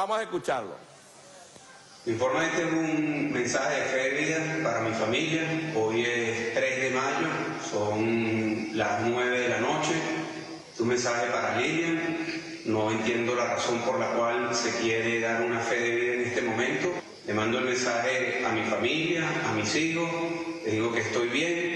Vamos a escucharlo. Mi informe este es un mensaje de fe de vida para mi familia. Hoy es 3 de mayo, son las 9 de la noche. Es un mensaje para Lilian. No entiendo la razón por la cual se quiere dar una fe de vida en este momento. Le mando el mensaje a mi familia, a mis hijos. Les digo que estoy bien,